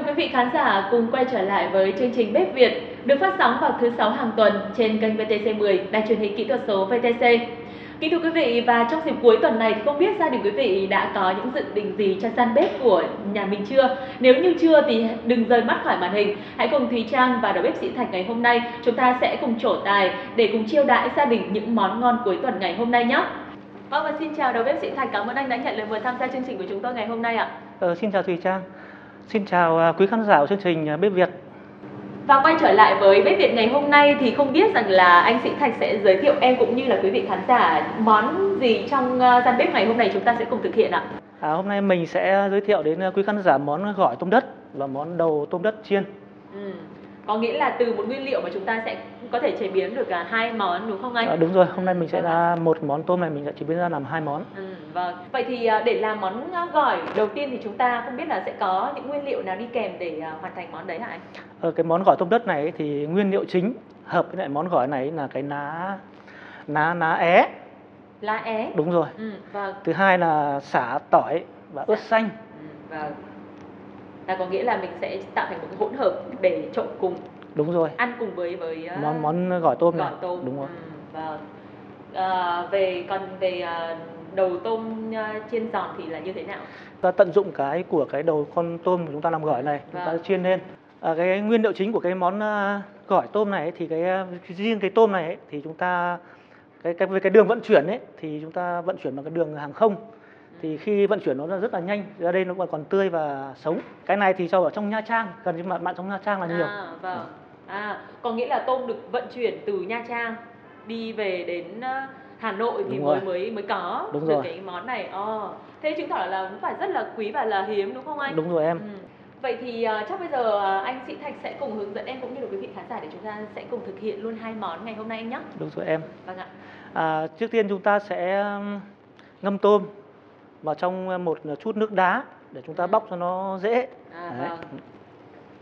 Chào mừng quý vị khán giả cùng quay trở lại với chương trình Bếp Việt được phát sóng vào thứ sáu hàng tuần trên kênh VTC10, đài truyền hình kỹ thuật số VTC. Kính thưa quý vị và trong dịp cuối tuần này thì không biết gia đình quý vị đã có những dự định gì cho gian bếp của nhà mình chưa? Nếu như chưa thì đừng rời mắt khỏi màn hình. Hãy cùng Thúy Trang và đầu bếp Sĩ Thạch ngày hôm nay chúng ta sẽ cùng trổ tài để cùng chiêu đãi gia đình những món ngon cuối tuần ngày hôm nay nhé. Vâng và xin chào đầu bếp Sĩ Thạch, cảm ơn anh đã nhận lời mời tham gia chương trình của chúng tôi ngày hôm nay ạ. Ờ, xin chào Thùy Trang. Xin chào à, quý khán giả của chương trình à, Bếp Việt. Và quay trở lại với Bếp Việt ngày hôm nay thì không biết rằng là anh Sĩ Thạch sẽ giới thiệu em cũng như là quý vị khán giả món gì trong à, gian bếp ngày hôm nay chúng ta sẽ cùng thực hiện ạ. À, hôm nay mình sẽ giới thiệu đến quý khán giả món gỏi tôm đất và món đầu tôm đất chiên. Ừ. Có nghĩa là từ một nguyên liệu mà chúng ta sẽ có thể chế biến được cả hai món đúng không anh? À, đúng rồi, hôm nay mình sẽ ra một món tôm này mình sẽ chế biến ra làm hai món. Ừ, vâng. Vậy thì à, để làm món gỏi đầu tiên thì chúng ta không biết là sẽ có những nguyên liệu nào đi kèm để à, hoàn thành món đấy hả anh? Ở cái món gỏi tôm đất này thì nguyên liệu chính hợp với lại món gỏi này là cái ná ná ná é. Lá é. Đúng rồi. Ừ, vâng. Thứ hai là xả tỏi và ớt xanh. Ừ, vâng. Là có nghĩa là mình sẽ tạo thành một cái hỗn hợp để trộn cùng Đúng rồi. ăn cùng với với à, Món món gỏi tôm này. gỏi tôm. Đúng rồi. Ừ, vâng. À, về còn về à, đầu tôm à, chiên giòn thì là như thế nào? Ta tận dụng cái của cái đầu con tôm của chúng ta làm gỏi này, chúng ta Vâng. chiên lên. À, cái nguyên liệu chính của cái món à, gỏi tôm này ấy, thì cái riêng cái tôm này ấy, thì chúng ta cái cái về cái đường vận chuyển ấy thì chúng ta vận chuyển bằng cái đường hàng không. Thì khi vận chuyển nó rất là nhanh, ra đây nó còn còn tươi và sống. Cái này thì cho ở trong Nha Trang, gần như bạn bạn trong Nha Trang là nhiều. À, vâng. À, có nghĩa là tôm được vận chuyển từ Nha Trang đi về đến ờ, Hà Nội thì Đúng mới rồi. mới mới có Đúng được rồi. cái món này. Ờ. Thế chứng tỏ là cũng phải rất là quý và là hiếm đúng không anh? Đúng rồi em. Ừ. Vậy thì ờ, chắc bây giờ ờ, anh Sĩ Thạch sẽ cùng hướng dẫn em cũng như là quý vị khán giả để chúng ta sẽ cùng thực hiện luôn hai món ngày hôm nay anh nhé. Đúng rồi em. Vâng ạ. À, trước tiên chúng ta sẽ ngâm tôm vào trong một chút nước đá để chúng ta bóc cho nó dễ. À, Đấy. vâng.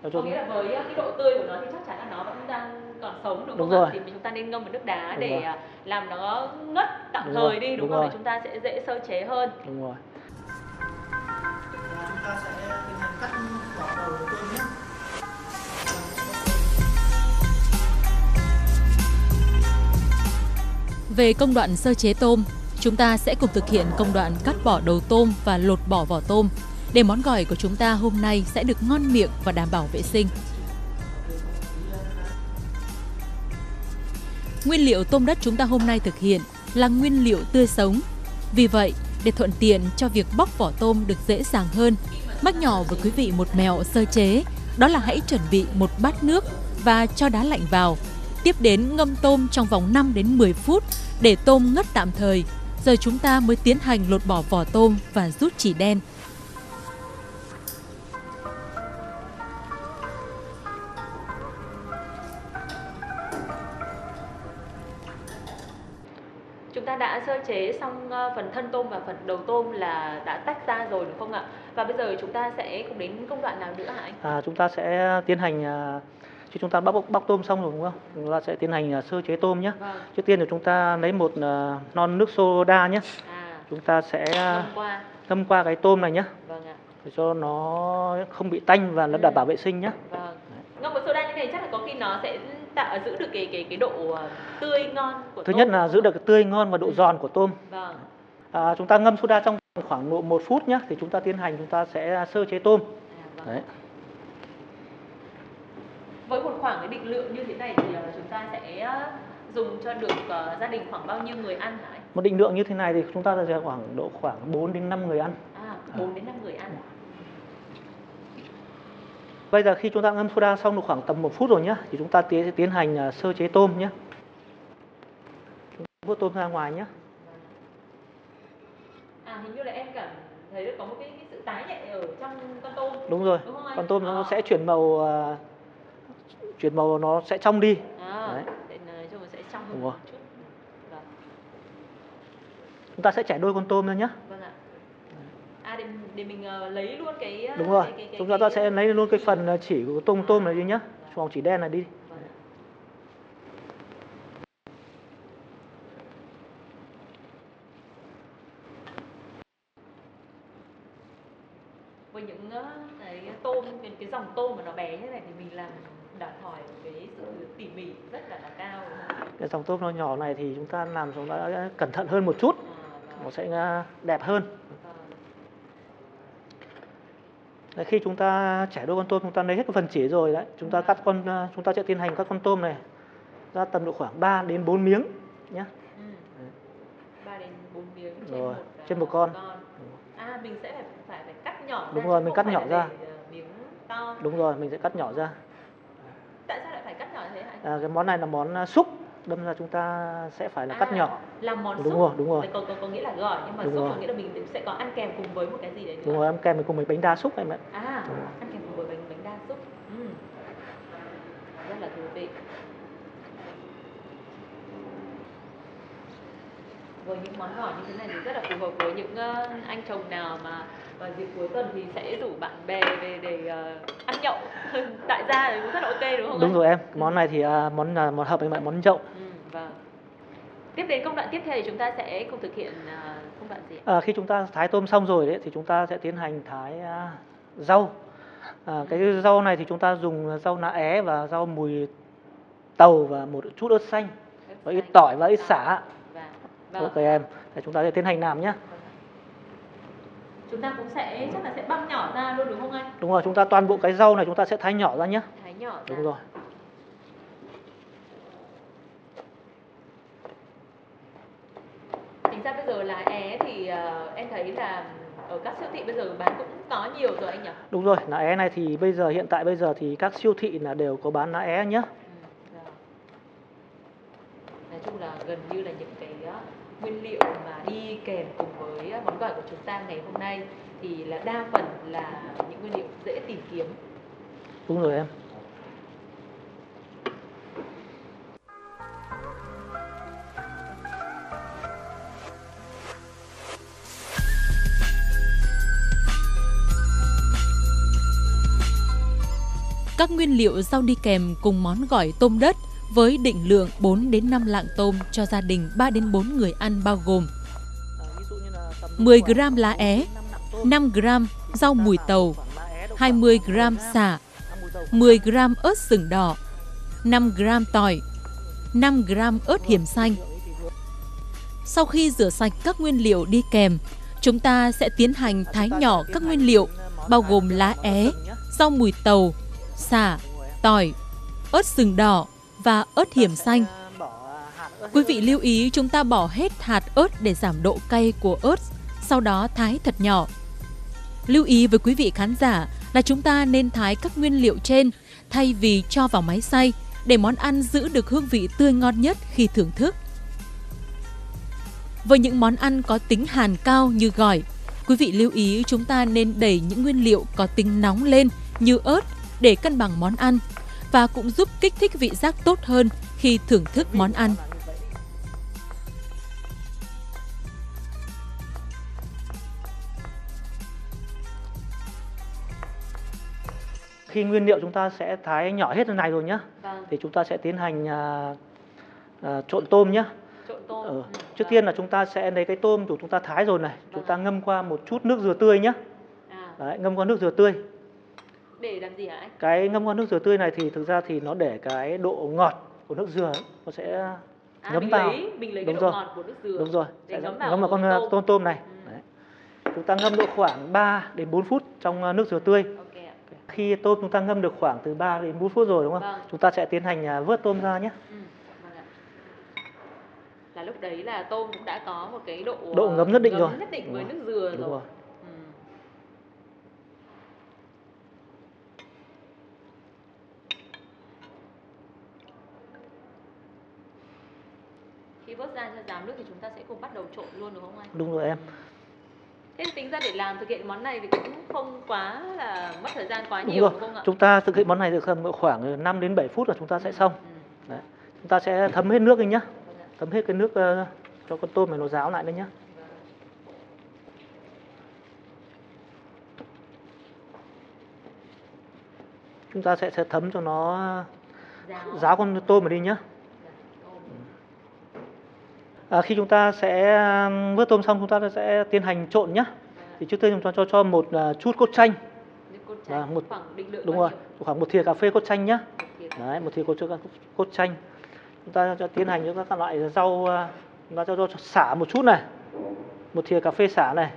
Cho Có nghĩa là với ờ, cái độ tươi của nó thì chắc chắn là nó vẫn đang còn sống đúng, Đúng không ạ? rồi. Thì chúng ta nên ngâm vào nước đá Đúng để rồi. ờ, làm nó ngất tạm Đúng thời rồi, đi đúng, đúng không? rồi. Để chúng ta sẽ dễ sơ chế hơn. Đúng rồi. Chúng ta sẽ tiến hành cắt vỏ đầu tôm nhé. Về công đoạn sơ chế tôm, chúng ta sẽ cùng thực hiện công đoạn cắt bỏ đầu tôm và lột bỏ vỏ tôm để món gỏi của chúng ta hôm nay sẽ được ngon miệng và đảm bảo vệ sinh. Nguyên liệu tôm đất chúng ta hôm nay thực hiện là nguyên liệu tươi sống. Vì vậy, để thuận tiện cho việc bóc vỏ tôm được dễ dàng hơn, mách nhỏ với quý vị một mẹo sơ chế, đó là hãy chuẩn bị một bát nước và cho đá lạnh vào. Tiếp đến ngâm tôm trong vòng 5 đến 10 phút để tôm ngất tạm thời. Rồi chúng ta mới tiến hành lột bỏ vỏ tôm và rút chỉ đen. Chúng ta đã sơ chế xong ờ, phần thân tôm và phần đầu tôm là đã tách ra rồi đúng không ạ? Và bây giờ chúng ta sẽ cùng đến công đoạn nào nữa hả anh? À, chúng ta sẽ tiến hành à, khi chúng ta bóc bóc tôm xong rồi đúng không? Chúng ta sẽ tiến hành à, sơ chế tôm nhé. Vâng. Trước tiên là chúng ta lấy một à, non nước soda nhé. À, Chúng ta sẽ à, ngâm qua. ngâm qua cái tôm này nhé, Vâng ạ. để cho nó không bị tanh và nó đảm bảo vệ sinh nhé. Vâng. Ngâm với soda như này chắc là có khi nó sẽ tạo giữ được cái cái cái độ tươi ngon của Thứ tôm, nhất là giữ được cái tươi ngon và độ Ừ. giòn của tôm. Vâng. À, chúng ta ngâm soda trong khoảng độ 1 phút nhé, thì chúng ta tiến hành chúng ta sẽ sơ chế tôm. À, vâng. Đấy. Với một khoảng cái định lượng như thế này thì ờ, chúng ta sẽ ờ, dùng cho được ờ, gia đình khoảng bao nhiêu người ăn hả anh? Một định lượng như thế này thì chúng ta sẽ khoảng độ khoảng 4 đến 5 người ăn. À, 4 đến 5 người ăn. Bây giờ khi chúng ta ngâm soda xong được khoảng tầm 1 phút rồi nhé, thì chúng ta tiến tiến hành à, sơ chế tôm nhé. Chúng ta vớt tôm ra ngoài nhé. À hình như là em cảm thấy được có một cái, cái sự tái nhẹ ở trong con tôm. Đúng rồi. Đúng? Con tôm nó Ờ. sẽ chuyển màu à, chuyển màu nó sẽ trong đi. À, Đấy. nói chung sẽ trong Đúng một chút. Vâng, Chúng ta sẽ chẻ đôi con tôm ra nhé. vâng ạ. À để, để mình ờ, lấy luôn cái ờ, Đúng rồi. cái, cái, cái, Chúng ta sẽ lấy luôn cái phần à, chỉ của tôm tôm này đi nhé. Vòng chỉ đen này đi. Vâng ạ. với những ờ, cái tôm cái, cái dòng tôm mà nó bé như này thì mình làm đòi hỏi cái sự tỉ mỉ rất là là cao đúng không? Cái dòng tôm nó nhỏ này thì chúng ta làm chúng ta cẩn thận hơn một chút nó sẽ à, đẹp hơn. Đấy, khi chúng ta chẻ đôi con tôm chúng ta lấy hết cái phần chỉ rồi đấy chúng ta cắt con à, chúng ta sẽ tiến hành các con tôm này ra tầm độ khoảng 3 đến 4 miếng nhé Ừ. ba đến bốn miếng trên Rồi, một à, trên một con. à mình sẽ phải phải phải cắt nhỏ Đúng ra, rồi, mình cắt nhỏ ra. ờ, miếng to. Đúng rồi mình sẽ cắt nhỏ ra. Tại sao lại phải cắt nhỏ thế hả à, cái món này là món xúc đâm ra chúng ta sẽ phải là cắt À, nhỏ. làm món Đúng xúc rồi, đúng rồi. Có, có, có nghĩa là gỏi nhưng mà Đúng xúc rồi. có nghĩa là mình sẽ có ăn kèm cùng với một cái gì đấy nữa? đúng rồi ăn kèm với cùng với bánh đa xúc em ạ. À ăn kèm cùng với bánh bánh đa xúc ừ. rất là thú vị với những món gỏi như thế này thì rất là phù hợp với những ờ, anh chồng nào mà vào dịp cuối tuần thì sẽ rủ bạn bè về để ờ, ăn nhậu. Tại gia thì cũng rất là ok đúng không đúng anh? rồi em. Món này thì à, món là món hợp với bạn món nhậu ừ, vâng. Tiếp đến công đoạn tiếp theo thì chúng ta sẽ cùng thực hiện ờ, công đoạn gì ạ? à, khi chúng ta thái tôm xong rồi đấy thì chúng ta sẽ tiến hành thái à, rau. À, cái rau này thì chúng ta dùng rau lá é và rau mùi tàu và một chút ớt xanh. Và ít tỏi và ít xả Và, vâng. ok em để chúng ta sẽ tiến hành làm nhé. Chúng ta cũng sẽ chắc là sẽ băm nhỏ ra luôn đúng không anh? Đúng rồi chúng ta toàn bộ cái rau này chúng ta sẽ thái nhỏ ra nhé. Thái nhỏ ra. Đúng rồi. Tính ra bây giờ lá é thì ờ, em thấy là ở các siêu thị bây giờ bán cũng có nhiều rồi anh nhỉ? Đúng rồi lá é này thì bây giờ hiện tại bây giờ thì các siêu thị là đều có bán lá é nhé. Ừ, rồi. nói chung là gần như là những nguyên liệu mà đi kèm cùng với ờ, món gỏi của chúng ta ngày hôm nay thì là đa phần là những nguyên liệu dễ tìm kiếm. Đúng rồi em. Các nguyên liệu rau đi kèm cùng món gỏi tôm đất với định lượng 4 đến 5 lạng tôm cho gia đình 3 đến 4 người ăn bao gồm 10 g lá é, 5 g rau mùi tàu, 20 g xả, 10 g ớt sừng đỏ, 5 g tỏi, 5 g ớt hiểm xanh. Sau khi rửa sạch các nguyên liệu đi kèm, chúng ta sẽ tiến hành thái nhỏ các nguyên liệu bao gồm lá é, rau mùi tàu, xả, tỏi, ớt sừng đỏ và ớt hiểm xanh. Quý vị lưu ý chúng ta bỏ hết hạt ớt để giảm độ cay của ớt, sau đó thái thật nhỏ. Lưu ý với quý vị khán giả là chúng ta nên thái các nguyên liệu trên thay vì cho vào máy xay để món ăn giữ được hương vị tươi ngon nhất khi thưởng thức. Với những món ăn có tính hàn cao như gỏi, quý vị lưu ý chúng ta nên đẩy những nguyên liệu có tính nóng lên như ớt để cân bằng món ăn và cũng giúp kích thích vị giác tốt hơn khi thưởng thức món ăn. khi nguyên liệu chúng ta sẽ thái nhỏ hết cái này rồi nhá. Vâng. Thì chúng ta sẽ tiến hành à, à, trộn tôm nhá. Trộn tôm. Ừ. ừ, trước vâng. tiên là chúng ta sẽ lấy cái tôm của chúng ta thái rồi này. Chúng ta ngâm qua một chút nước dừa tươi nhá. À, Đấy, ngâm qua nước dừa tươi để làm gì hả anh cái ngâm qua nước dừa tươi này thì thực ra thì nó để cái độ ngọt của nước dừa ấy, nó sẽ à, ngấm mình vào lấy mình lấy cái Đúng độ rồi. ngọt của nước dừa đúng rồi để ngấm vào ngâm vào con tôm. tôm tôm này Ừ. Đấy. chúng ta ngâm độ khoảng 3 đến 4 phút trong à, nước dừa tươi khi tôm chúng ta ngâm được khoảng từ 3 đến 4 phút rồi đúng không Vâng. chúng ta sẽ tiến hành à, vớt tôm ra nhé ừ, vâng là lúc đấy là tôm cũng đã có một cái độ Độ ờ, ngấm nhất định ngấm rồi. nhất định với nước dừa đúng rồi rồi vớt ra cho ráo nước thì chúng ta sẽ cùng bắt đầu trộn luôn đúng không anh? đúng rồi em Thế tính ra để làm thực hiện món này thì cũng không quá là mất thời gian quá đúng nhiều rồi đúng không ạ? chúng ta thực hiện món này được khoảng 5 đến 7 phút là chúng ta sẽ xong Ừ. Đấy. chúng ta sẽ thấm hết nước đi nhá thấm hết cái nước ờ, cho con tôm này nó ráo lại nữa nhá chúng ta sẽ, sẽ thấm cho nó Ráo. con tôm này đi nhá. À, khi chúng ta sẽ um, vớt tôm xong chúng ta sẽ tiến hành trộn nhá. Thì trước tiên chúng ta cho cho một à, chút cốt chanh. Cốt chanh. Một- khoảng định lượng đúng rồi khoảng một thìa cà phê cốt chanh nhá. Nhiêu? Một thìa. đấy một thìa cốt cốt chanh. Chúng ta cho tiến hành những các loại rau à, chúng ta cho, cho xả một chút này. Một thìa cà phê xả này.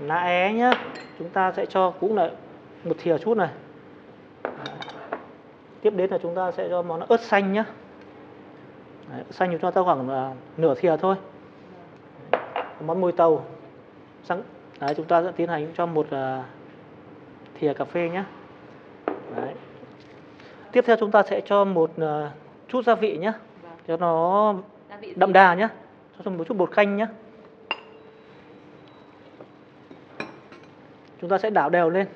Lá é nhá. Chúng ta sẽ cho cũng là một thìa chút này. Tiếp đến là chúng ta sẽ cho món ớt xanh nhá Đấy, xanh chúng ta cho khoảng à, nửa thìa thôi. Món môi tàu Sang, đấy, chúng ta sẽ tiến hành cho một à, thìa cà phê nhé đấy. tiếp theo chúng ta sẽ cho một à, chút gia vị nhé Vâng. cho nó đậm đà nhé cho một chút bột canh nhé chúng ta sẽ đảo đều lên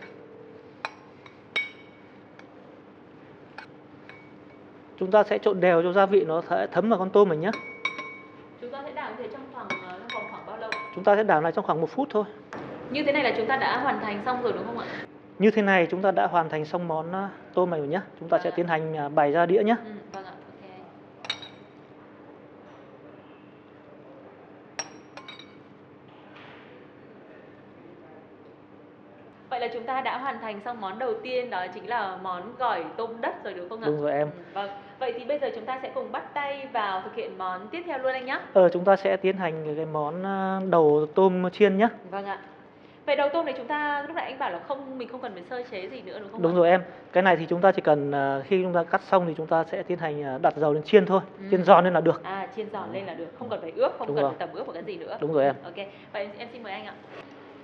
chúng ta sẽ trộn đều cho gia vị nó sẽ thấm vào con tôm mình nhé Chúng ta sẽ đảo như thế trong khoảng ờ, trong vòng khoảng bao lâu? chúng ta sẽ đảo này trong khoảng một phút thôi Như thế này là chúng ta đã hoàn thành xong rồi đúng không ạ? như thế này chúng ta đã hoàn thành xong món à, tôm này rồi nhé chúng ta sẽ Vâng ạ. tiến hành à, bày ra đĩa nhé Ừ, vâng ạ. Vậy là chúng ta đã hoàn thành xong món đầu tiên đó chính là món gỏi tôm đất rồi đúng không ạ? Đúng rồi em. Ừ, vâng. Vậy thì bây giờ chúng ta sẽ cùng bắt tay vào thực hiện món tiếp theo luôn anh nhé. Ờ, chúng ta sẽ tiến hành cái món à, đầu tôm chiên nhé. Vâng ạ. Vậy đầu tôm này chúng ta lúc nãy anh bảo là không mình không cần phải sơ chế gì nữa đúng không Đúng ạ? rồi em. Cái này thì chúng ta chỉ cần à, khi chúng ta cắt xong thì chúng ta sẽ tiến hành à, đặt dầu lên chiên thôi. Ừ. Chiên giòn lên là được. À chiên giòn lên là được, không cần phải ướp, không Đúng cần rồi. phải tẩm ướp một cái gì nữa. Đúng rồi em. Ok, vậy em xin mời anh ạ.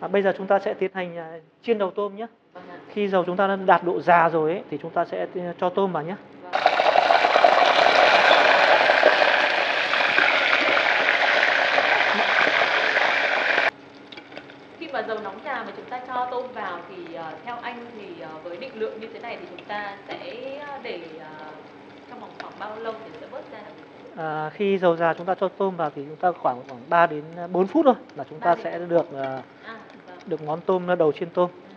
À, bây giờ chúng ta sẽ tiến hành chiên đầu tôm nhé. Vâng ạ. Khi dầu chúng ta đã đạt độ già rồi ấy, thì chúng ta sẽ cho tôm vào nhé. Vâng. Khi mà dầu nóng trà mà chúng ta cho tôm vào thì ờ, theo anh thì ờ, với định lượng như thế này thì chúng ta sẽ để ờ, trong vòng khoảng bao lâu thì sẽ bớt ra? À, khi dầu già chúng ta cho tôm vào thì chúng ta khoảng khoảng 3 đến 4 phút thôi là chúng ta sẽ được à, À, vâng. được món tôm đầu chiên tôm. Ừ.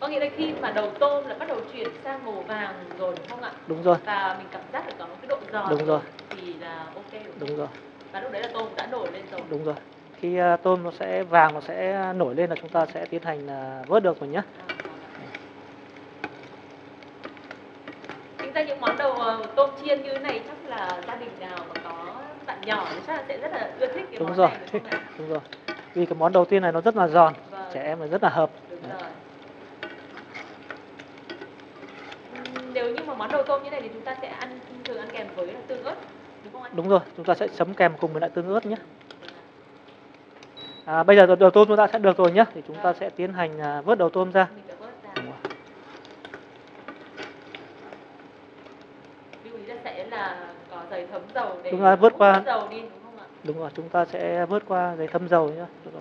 Có nghĩa là khi mà đầu tôm là bắt đầu chuyển sang màu vàng rồi đúng không ạ? Đúng rồi. Và mình cảm giác được có một cái độ giòn Đúng rồi. thì là ok đúng? Đúng rồi. Và lúc đấy là tôm đã nổi lên rồi. Đúng rồi. Khi à, tôm nó sẽ vàng nó sẽ nổi lên là chúng ta sẽ tiến hành à, vớt được rồi nhé. Tính ra những món đầu ờ, tôm chiên như thế này chắc là gia đình nào mà có bạn nhỏ thì chắc là sẽ rất là ưa thích cái Đúng món rồi. này đúng không? Đúng rồi. Vì cái món đầu tiên này nó rất là giòn, Vâng. trẻ em là rất là hợp. Đúng rồi. Nếu như mà món đầu tôm như này thì chúng ta sẽ ăn thường ăn kèm với là tương ớt đúng không anh? Đúng rồi, chúng ta sẽ chấm kèm cùng với lại tương ớt nhé. À, bây giờ đầu tôm chúng ta sẽ được rồi nhé, thì chúng ta sẽ tiến hành à, vớt đầu tôm ra. Mình sẽ vớt qua. đi đúng không ạ? Đúng rồi, chúng ta sẽ vớt qua giấy thấm dầu nhé. Wow.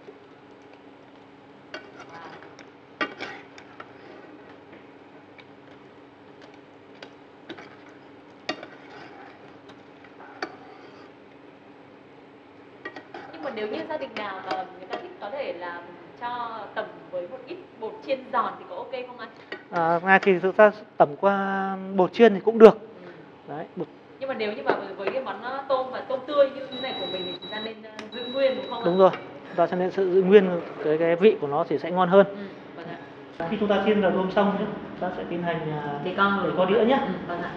Nhưng mà nếu như gia đình nào mà người ta thích có thể là cho tầm với một ít bột chiên giòn thì có ok không anh? À, ngay thì chúng ta tẩm qua bột chiên thì cũng được. Ừ. Đấy, bột, Nhưng mà nếu như mà với, cái món ờ, tôm và tôm tươi như thế này của mình thì chúng ta nên ờ, giữ nguyên đúng không ạ? đúng rồi. Chúng ta sẽ nên sự giữ nguyên cái cái vị của nó thì sẽ ngon hơn. Ừ, vâng ạ. Khi chúng ta chiên đầu tôm xong nhé, chúng ta sẽ tiến hành à, Để con để có đĩa nhé. Ừ, vâng ạ.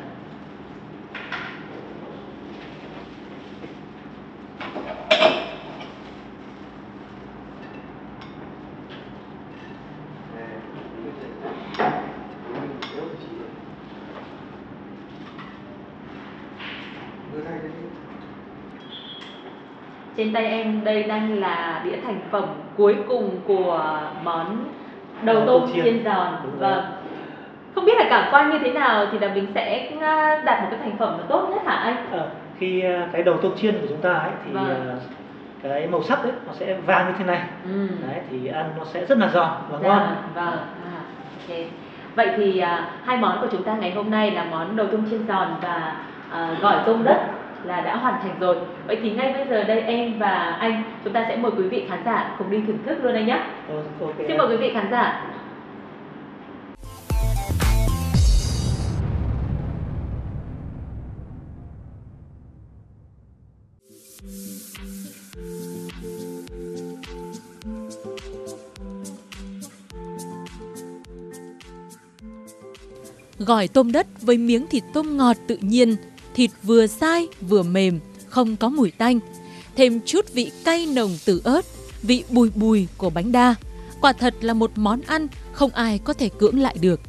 Trên tay em đây đang là đĩa thành phẩm cuối cùng của món đầu tôm chiên. giòn. Vâng. Không biết là cảm quan như thế nào thì là mình sẽ à, đạt một cái thành phẩm nó tốt nhất hả anh? Ờ, khi à, cái đầu tôm chiên của chúng ta ấy thì Vâng. à, cái màu sắc ấy nó sẽ vàng như thế này. Ừ. Đấy thì ăn nó sẽ rất là giòn và Dạ, ngon. Vâng. À, ok. Vậy thì à, hai món của chúng ta ngày hôm nay là món đầu tôm chiên giòn và à, gỏi tôm đất là đã hoàn thành rồi. Vậy thì ngay bây giờ đây em và anh chúng ta sẽ mời quý vị khán giả cùng đi thưởng thức luôn anh nhé. Ờ, ok. Xin mời quý vị khán giả. Gỏi tôm đất với miếng thịt tôm ngọt tự nhiên, thịt vừa dai vừa mềm, không có mùi tanh. Thêm chút vị cay nồng từ ớt, vị bùi bùi của bánh đa. Quả thật là một món ăn không ai có thể cưỡng lại được.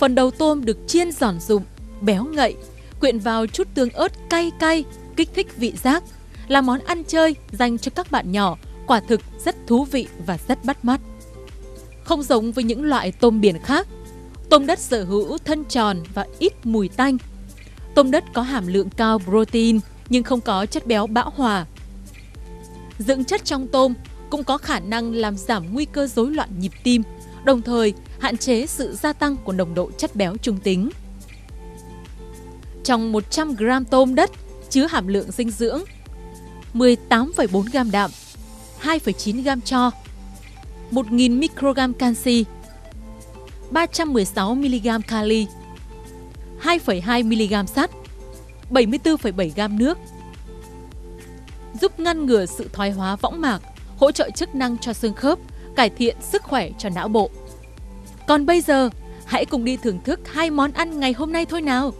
Phần đầu tôm được chiên giòn rụm, béo ngậy, quyện vào chút tương ớt cay cay, kích thích vị giác. Là món ăn chơi dành cho các bạn nhỏ, quả thực rất thú vị và rất bắt mắt. Không giống với những loại tôm biển khác, tôm đất sở hữu thân tròn và ít mùi tanh. Tôm đất có hàm lượng cao protein nhưng không có chất béo bão hòa. Dưỡng chất trong tôm cũng có khả năng làm giảm nguy cơ rối loạn nhịp tim, đồng thời hạn chế sự gia tăng của nồng độ chất béo trung tính. Trong 100 g tôm đất chứa hàm lượng dinh dưỡng 18,4 g đạm, 2,9 g cho, 1.000 microgram canxi, 316 mg kali, 2,2 mg sắt, 74,7 g nước. Giúp ngăn ngừa sự thoái hóa võng mạc, hỗ trợ chức năng cho xương khớp, cải thiện sức khỏe cho não bộ. Còn bây giờ, hãy cùng đi thưởng thức hai món ăn ngày hôm nay thôi nào.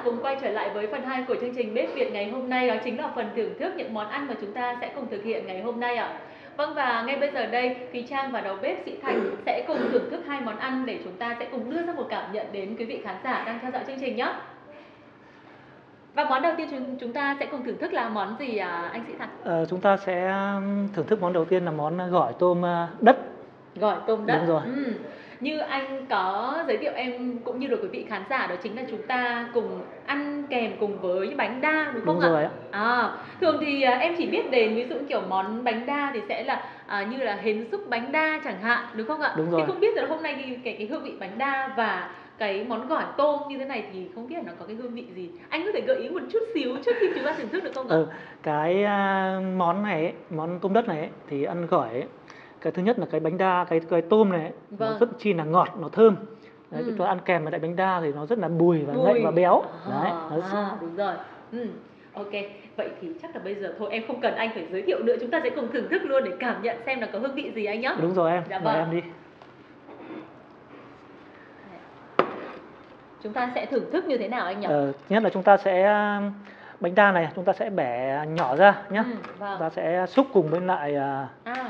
Giả cùng quay trở lại với phần 2 của chương trình Bếp Việt ngày hôm nay đó chính là phần thưởng thức những món ăn mà chúng ta sẽ cùng thực hiện ngày hôm nay ạ. Vâng và ngay bây giờ đây Thùy Trang và đầu bếp Sĩ Thành sẽ cùng thưởng thức hai món ăn để chúng ta sẽ cùng đưa ra một cảm nhận đến quý vị khán giả đang theo dõi chương trình nhé. Và món đầu tiên chúng chúng ta sẽ cùng thưởng thức là món gì à, anh Sĩ Thành? Ờ, chúng ta sẽ thưởng thức món đầu tiên là món gỏi tôm đất. Gỏi tôm đất. Đúng rồi. Ừ. Như anh có giới thiệu em cũng như được quý vị khán giả đó chính là chúng ta cùng ăn kèm cùng với bánh đa đúng không Đúng ạ? rồi. À, thường thì à, em chỉ biết đến ví dụ kiểu món bánh đa thì sẽ là à, như là hến xúc bánh đa chẳng hạn đúng không ạ? Đúng rồi. Thì không biết là hôm nay thì cái cái hương vị bánh đa và cái món gỏi tôm như thế này thì không biết là nó có cái hương vị gì. Anh có thể gợi ý một chút xíu trước khi chúng ta thưởng thức được không ạ? Ờ, cái à, món này ấy, món tôm đất này ấy, thì ăn gỏi ấy, cái thứ nhất là cái bánh đa cái cái tôm này ấy, nó Vâng. rất chi là ngọt nó thơm đấy, Ừ. chúng ta ăn kèm với lại bánh đa thì nó rất là bùi và ngậy và béo À, đấy nó à, đúng rồi. Ừ. Ok, vậy thì chắc là bây giờ thôi em không cần anh phải giới thiệu nữa, chúng ta sẽ cùng thưởng thức luôn để cảm nhận xem là có hương vị gì anh nhé. đúng rồi em Dạ vâng. em đi Chúng ta sẽ thưởng thức như thế nào anh nhỉ? ờ, nhất là chúng ta sẽ à, bánh đa này chúng ta sẽ bẻ nhỏ ra nhé Ừ, vâng. chúng ta sẽ xúc cùng với lại à, À,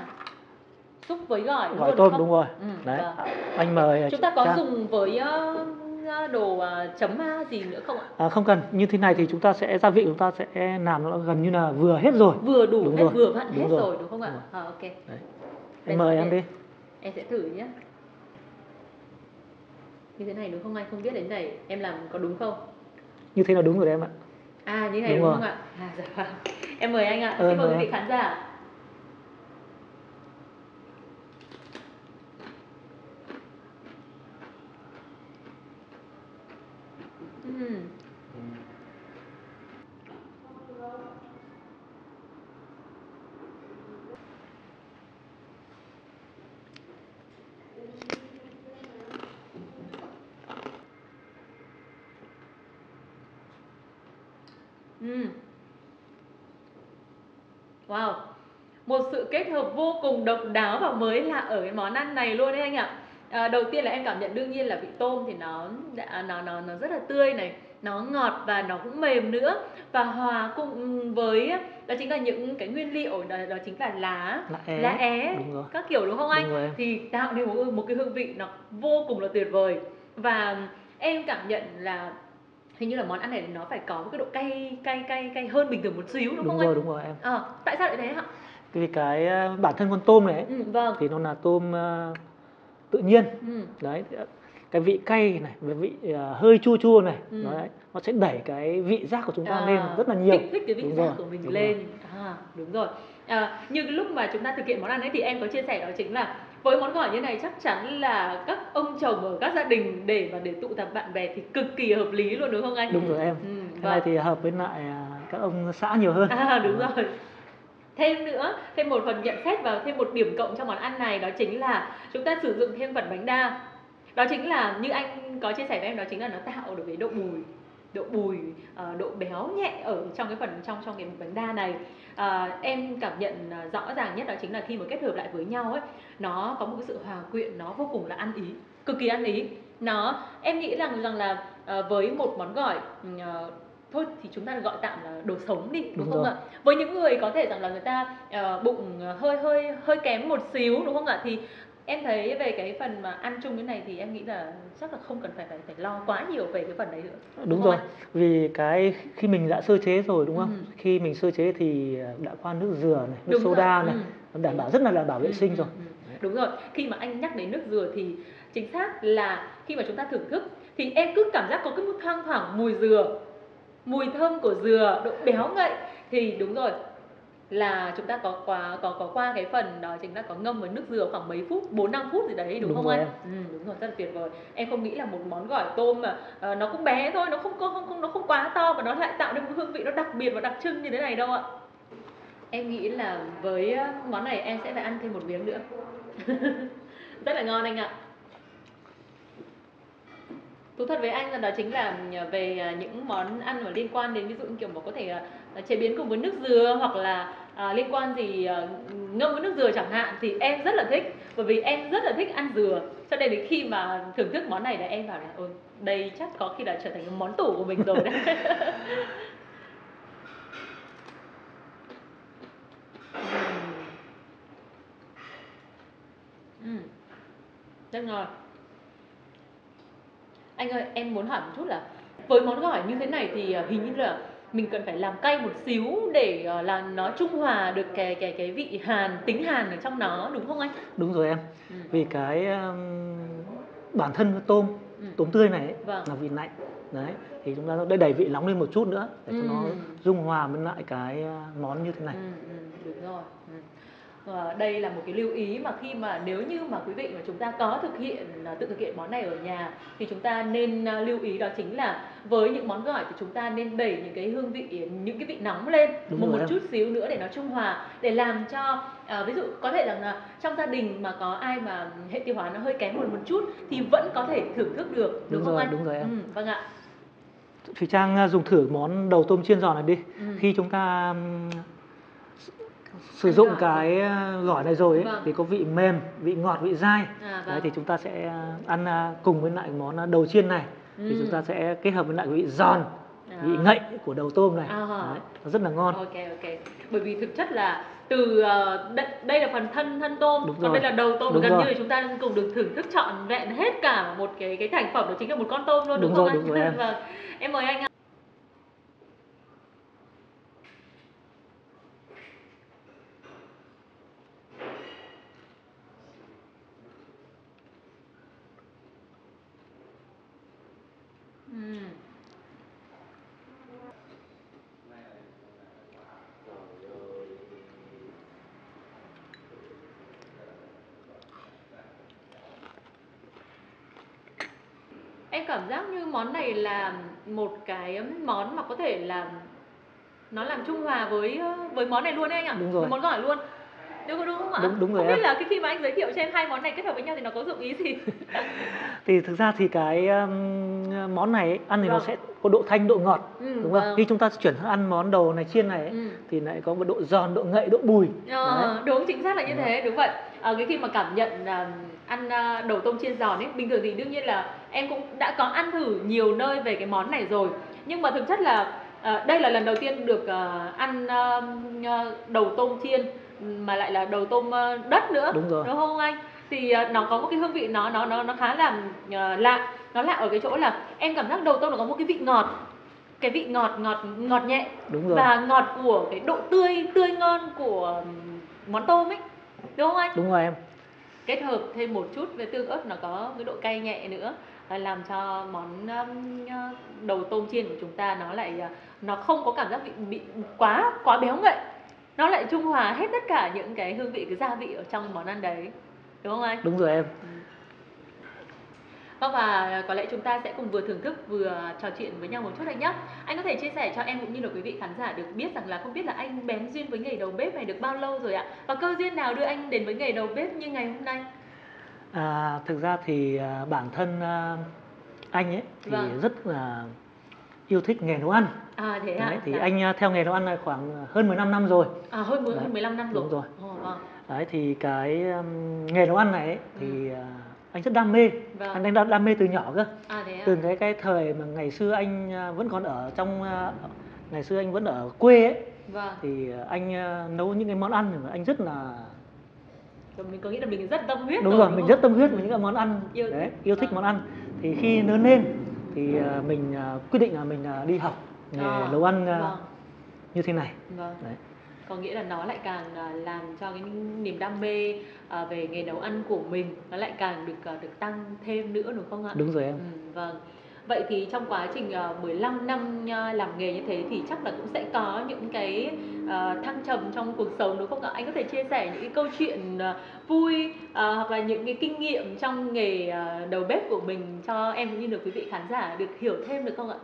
xúc với gỏi gỏi tôm đúng rồi Ừ, đấy vâng. anh mời Chúng ta có Trang. dùng với ờ, ờ, đồ ờ, chấm gì nữa không ạ? À, không cần như thế này thì chúng ta sẽ gia vị chúng ta sẽ làm nó gần như là vừa hết rồi Vừa đủ Đúng hết, rồi, vừa vặn hết rồi, rồi đúng không ạ? đúng. À, ok. Đấy. Em mời em đi Em sẽ thử nhé. Như thế này đúng không anh? Không biết đến này em làm có đúng không? như thế là đúng rồi đấy em ạ À như này Đúng đúng, rồi. không ạ? À dạ vâng. Em mời anh ạ. Ờ, Xin mời quý vị khán giả. Ừm. Ừm. Wow. Một sự kết hợp vô cùng độc đáo và mới lạ ở cái món ăn này luôn đấy anh ạ. À, đầu tiên là em cảm nhận đương nhiên là vị tôm thì nó đã nó nó nó rất là tươi này, nó ngọt và nó cũng mềm nữa và hòa cùng với đó chính là những cái nguyên liệu đó, đó chính là lá Lá é. lá é các kiểu đúng không anh? Đúng rồi. Thì tạo nên một, một cái hương vị nó vô cùng là tuyệt vời và em cảm nhận là hình như là món ăn này nó phải có một cái độ cay cay cay cay hơn bình thường một xíu đúng, đúng không rồi anh? đúng rồi em Ờ, tại sao lại thế hả? vì cái à, bản thân con tôm này ấy, Ừ, vâng. thì nó là tôm à, tự nhiên Ừ. đấy à, cái vị cay này và vị à, hơi chua chua này Ừ. nó đấy, nó sẽ đẩy cái vị giác của chúng ta À, lên rất là nhiều Kích thích cái vị Đúng giác rồi, của mình đúng lên. À, đúng rồi. À, như cái lúc mà chúng ta thực hiện món ăn ấy thì em có chia sẻ đó chính là với món gỏi như này chắc chắn là các ông chồng ở các gia đình để mà để tụ tập bạn bè thì cực kỳ hợp lý luôn đúng không anh? đúng rồi em Ừ, cái này vâng. thì hợp với lại à, các ông xã nhiều hơn À đúng rồi thêm nữa thêm một phần nhận xét và thêm một điểm cộng cho món ăn này đó chính là chúng ta sử dụng thêm phần bánh đa. Đó chính là như anh có chia sẻ với em đó chính là nó tạo được cái độ bùi độ bùi ờ, độ béo nhẹ ở trong cái phần trong trong cái bánh đa này. À, em cảm nhận ờ, rõ ràng nhất đó chính là khi mà kết hợp lại với nhau ấy nó có một cái sự hòa quyện nó vô cùng là ăn ý cực kỳ ăn ý. Nó em nghĩ rằng rằng là với một món gỏi thôi thì chúng ta gọi tạm là đồ sống đi đúng, đúng không rồi. ạ với những người có thể rằng là người ta uh, bụng hơi hơi hơi kém một xíu đúng không ạ thì em thấy về cái phần mà ăn chung cái này thì em nghĩ là chắc là không cần phải phải phải lo quá nhiều về cái phần đấy nữa đúng, đúng rồi anh? vì cái khi mình đã sơ chế rồi đúng không ừ. khi mình sơ chế thì đã qua nước dừa này nước đúng soda rồi. này ừ. đảm bảo rất là đảm bảo vệ ừ. sinh rồi ừ. đúng rồi khi mà anh nhắc đến nước dừa thì chính xác là khi mà chúng ta thưởng thức thì em cứ cảm giác có cái thoang thoảng mùi dừa mùi thơm của dừa độ béo ngậy thì đúng rồi là chúng ta có qua có có qua cái phần đó chính là có ngâm với nước dừa khoảng mấy phút 4 5 phút gì đấy đúng, đúng không anh? Ừ, đúng rồi rất là tuyệt vời. Em không nghĩ là một món gỏi tôm mà uh, nó cũng bé thôi, nó không không không nó không quá to và nó lại tạo nên một hương vị nó đặc biệt và đặc trưng như thế này đâu ạ. Em nghĩ là với món này em sẽ phải ăn thêm một miếng nữa. rất là ngon anh ạ thú thật với anh là đó chính là ừ, về à, những món ăn mà liên quan đến ví dụ như kiểu mà có thể à, chế biến cùng với nước dừa hoặc là à, liên quan gì à, ngâm với nước dừa chẳng hạn thì em rất là thích. Bởi vì em rất là thích ăn dừa. Cho nên đến khi mà thưởng thức món này là em bảo là ôi đây chắc có khi là trở thành món tủ của mình rồi. Đấy uhm. rất ngon anh ơi em muốn hỏi một chút là với món gỏi như thế này thì à, hình như là mình cần phải làm cay một xíu để à, là nó trung hòa được cái cái cái vị hàn tính hàn ở trong nó đúng không anh đúng rồi em ừ. vì cái um, bản thân tôm ừ. tôm tươi này ấy, vâng. là vị lạnh đấy thì chúng ta để đẩy vị nóng lên một chút nữa để cho ừ. nó dung hòa với lại cái à, món như thế này ừ, ừ, đúng rồi ừ. Ờ, đây là một cái lưu ý mà khi mà nếu như mà quý vị mà chúng ta có thực hiện à, tự thực hiện món này ở nhà thì chúng ta nên à, lưu ý đó chính là với những món gỏi thì chúng ta nên đẩy những cái hương vị những cái vị nóng lên Đúng một một chút xíu nữa để nó trung hòa để làm cho à, ví dụ có thể rằng là trong gia đình mà có ai mà hệ tiêu hóa nó hơi kém một một chút thì vẫn có thể thưởng thức được đúng, đúng không rồi, anh? Đúng rồi em. Ừ, vâng ạ. Thùy Trang dùng thử món đầu tôm chiên giòn này đi. Ừ. Khi chúng ta sử dụng cái ờ, gỏi này rồi ấy, vâng. thì có vị mềm, vị ngọt, vị dai. À, vâng. Đấy thì chúng ta sẽ ăn à, cùng với lại món đầu chiên này ừ. thì chúng ta sẽ kết hợp với lại vị giòn, à. vị ngậy của đầu tôm này. À. Đấy, nó rất là ngon. Ok ok. Bởi vì thực chất là từ đây, là phần thân thân tôm, Đúng còn rồi. đây là đầu tôm. Đúng gần rồi. như là chúng ta cùng được thưởng thức trọn vẹn hết cả một cái cái thành phẩm đó chính là một con tôm luôn đúng, đúng rồi, không đúng anh? Rồi, em. vâng. Em mời anh ạ. em cảm giác như món này là một cái món mà có thể là nó làm trung hòa với với món này luôn đấy anh ạ. Đúng rồi. với món gỏi luôn. Đúng đúng không ạ? Đúng đúng rồi không biết là cái khi mà anh giới thiệu cho em hai món này kết hợp với nhau thì nó có dụng ý gì? Thì thực ra thì cái um, món này ấy, ăn thì vâng. nó sẽ có độ thanh độ ngọt ừ, đúng không? vâng. khi chúng ta chuyển sang ăn món đầu này chiên này ấy, ừ. thì lại có một độ giòn độ ngậy độ bùi. Ờ, đúng chính xác là như thế đúng vậy. À, cái khi mà cảm nhận uh, ăn uh, đầu tôm chiên giòn ấy. Bình thường thì đương nhiên là em cũng đã có ăn thử nhiều nơi về cái món này rồi. Nhưng mà thực chất là uh, đây là lần đầu tiên được uh, ăn đầu tôm chiên mà lại là đầu tôm đất nữa. Đúng rồi. Đúng không anh? Thì nó có một cái hương vị nó nó nó nó khá là uh, lạ. Nó lạ ở cái chỗ là em cảm giác đầu tôm nó có một cái vị ngọt cái vị ngọt ngọt ngọt nhẹ đúng rồi. và ngọt của cái độ tươi tươi ngon của món tôm ấy. Đúng không anh? Đúng rồi em kết hợp thêm một chút với tương ớt nó có cái độ cay nhẹ nữa làm cho món đầu tôm chiên của chúng ta nó lại nó không có cảm giác bị bị quá quá béo ngậy. Nó lại trung hòa hết tất cả những cái hương vị cái gia vị ở trong món ăn đấy. Đúng không anh? Đúng rồi em Vâng và có lẽ chúng ta sẽ cùng vừa thưởng thức vừa trò chuyện với nhau một chút anh nhé. Anh có thể chia sẻ cho em cũng như là quý vị khán giả được biết rằng là không biết là anh bén duyên với nghề đầu bếp này được bao lâu rồi ạ? Và cơ duyên nào đưa anh đến với nghề đầu bếp như ngày hôm nay? À, thực ra thì à, bản thân à, anh ấy thì Vâng. rất là yêu thích nghề nấu ăn. À thế ạ? Đấy, thì Dạ. anh à, theo nghề nấu ăn này khoảng hơn 15 năm rồi. à hơn mười- Đấy, hơn 15 năm rồi. đúng rồi. Ồ, vâng. Đấy thì cái um, nghề nấu ăn này ấy, thì à, anh rất đam mê. Ừ. Vâng. Anh đang đam mê từ nhỏ cơ. À? Từ cái cái thời mà ngày xưa anh à, vẫn còn ở trong à, ngày xưa anh vẫn ở quê ấy Vâng. thì anh nấu những cái món ăn mà anh rất là mình có nghĩ là mình rất tâm huyết đúng rồi, rồi mình rất tâm huyết với những cái món ăn Yêu thích. đấy yêu thích Vâng. món ăn thì khi lớn lên thì mình quyết định là mình đi học nghề nấu ăn như thế này Vâng. đấy có nghĩa là nó lại càng à, làm cho cái niềm đam mê à, về nghề nấu ăn của mình nó lại càng được à, được tăng thêm nữa đúng không ạ? đúng rồi em Ừ, vâng. Vậy thì trong quá trình à, 15 năm làm nghề như thế thì chắc là cũng sẽ có những cái thăng trầm trong cuộc sống đúng không ạ? Anh có thể chia sẻ những cái câu chuyện vui hoặc là những cái kinh nghiệm trong nghề đầu bếp của mình cho em cũng như được quý vị khán giả được hiểu thêm được không ạ?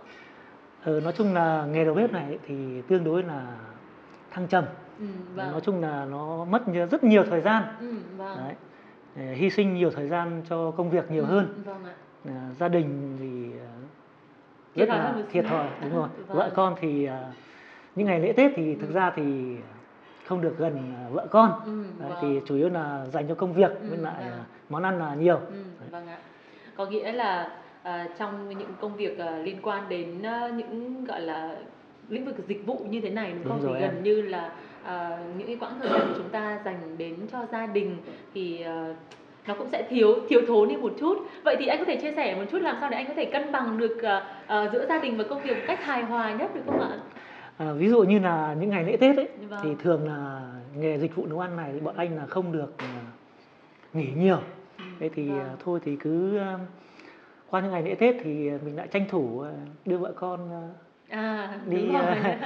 ờ, nói chung là nghề đầu bếp này thì tương đối là thăng trầm Ừ, Đấy, vâng. nói chung là nó mất rất nhiều thời gian Ừ, vâng. đấy hy sinh nhiều thời gian cho công việc nhiều Ừ, hơn Vâng ạ. À, gia đình thì à, Thiệt rất là thiệt thòi đúng rồi Vâng. vợ con thì à, những ngày lễ tết thì thực Ừ. ra thì không được gần vợ con Ừ, Đấy, vâng. thì chủ yếu là dành cho công việc Ừ, với lại vâng. món ăn là nhiều Ừ, vâng ạ. Có nghĩa là à, trong những công việc à, liên quan đến à, những gọi là lĩnh vực dịch vụ như thế này đúng Đúng không? thì em. gần như là à, những cái quãng thời gian của chúng ta dành đến cho gia đình thì à, nó cũng sẽ thiếu thiếu thốn đi một chút. Vậy thì anh có thể chia sẻ một chút làm sao để anh có thể cân bằng được à, giữa gia đình và công việc một cách hài hòa nhất được không ạ? À, ví dụ như là những ngày lễ tết ấy Vâng. thì thường là nghề dịch vụ nấu ăn này thì bọn anh là không được nghỉ nhiều Ừ, thế thì vâng. thôi thì cứ qua những ngày lễ tết thì mình lại tranh thủ đưa vợ con à, À, đi đúng rồi. à,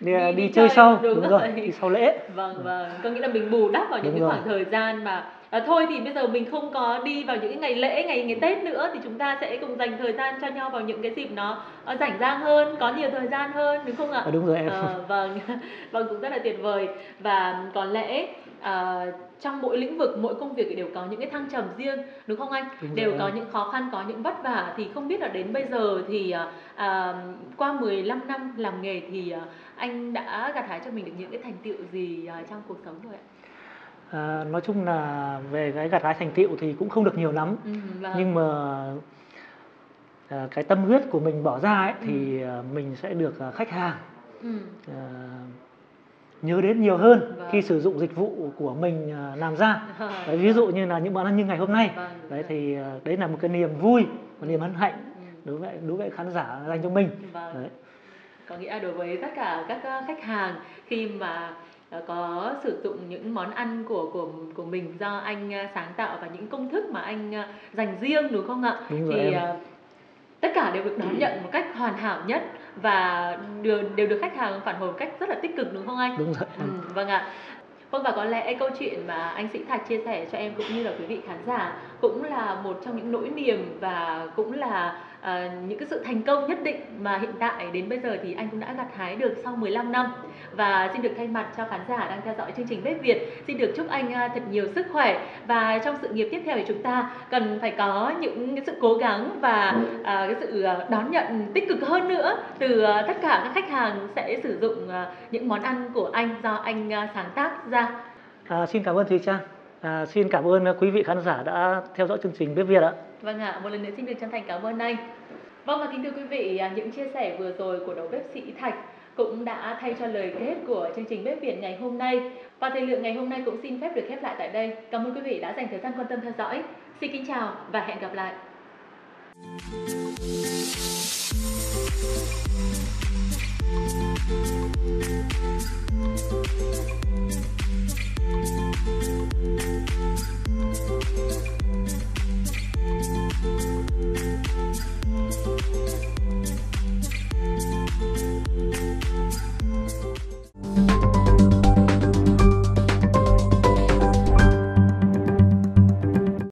đi, Đi- đi, đi chơi sau đúng đúng, rồi. rồi đi sau lễ Vâng vâng, có nghĩa là mình bù đắp vào những Đúng cái rồi. khoảng thời gian mà à, thôi thì bây giờ mình không có đi vào những cái ngày lễ, ngày ngày Tết nữa thì chúng ta sẽ cùng dành thời gian cho nhau vào những cái dịp nó rảnh rang hơn, có nhiều thời gian hơn đúng không ạ? À, đúng rồi em Ờ, vâng, vâng cũng rất là tuyệt vời và có lẽ à, trong mỗi lĩnh vực, mỗi công việc thì đều có những cái thăng trầm riêng đúng không anh? Đúng rồi đều em. có những khó khăn, có những vất vả thì không biết là đến bây giờ thì à, à, qua 15 năm làm nghề thì à, anh đã gặt hái cho mình được những cái thành tựu gì à, trong cuộc sống rồi ạ? À, nói chung là về cái gặt hái thành tựu thì cũng không được nhiều lắm Ừ, vâng. nhưng mà à, cái tâm huyết của mình bỏ ra ấy, Ừ. thì à, mình sẽ được à, khách hàng ừ, à, nhớ đến nhiều hơn Vâng. khi sử dụng dịch vụ của mình à, làm ra Ờ, đấy, ví dụ như là những món ăn như ngày hôm nay vâng, đấy vâng. thì à, đấy là một cái niềm vui một niềm hân hạnh Ừ, đối với đối với khán giả dành cho mình vâng. đấy có nghĩa đối với tất cả các ờ, khách hàng khi mà có sử dụng những món ăn của của của mình do anh sáng tạo và những công thức mà anh dành riêng đúng không ạ? Đúng thì em. tất cả đều được đón nhận một cách hoàn hảo nhất và đều đều được khách hàng phản hồi một cách rất là tích cực đúng không anh? đúng rồi Ừ, vâng ạ. Vâng và có lẽ câu chuyện mà anh Sĩ Thạch chia sẻ cho em cũng như là quý vị khán giả cũng là một trong những nỗi niềm và cũng là à, những cái sự thành công nhất định mà hiện tại đến bây giờ thì anh cũng đã gặt hái được sau 15 năm. Và xin được thay mặt cho khán giả đang theo dõi chương trình Bếp Việt, xin được chúc anh à, thật nhiều sức khỏe và trong sự nghiệp tiếp theo thì chúng ta cần phải có những cái sự cố gắng và à, cái sự à, đón nhận tích cực hơn nữa từ à, tất cả các khách hàng sẽ sử dụng những món ăn của anh do anh sáng tác ra. à, xin cảm ơn Thùy Trang à, xin cảm ơn quý vị khán giả đã theo dõi chương trình bếp Việt ạ Vâng ạ, à, một lần nữa xin được chân thành cảm ơn anh. Vâng và kính thưa quý vị, à, những chia sẻ vừa rồi của đầu bếp Sĩ Thạch cũng đã thay cho lời kết của chương trình Bếp Việt ngày hôm nay. Và thời lượng ngày hôm nay cũng xin phép được khép lại tại đây. Cảm ơn quý vị đã dành thời gian quan tâm theo dõi. Xin kính chào và hẹn gặp lại.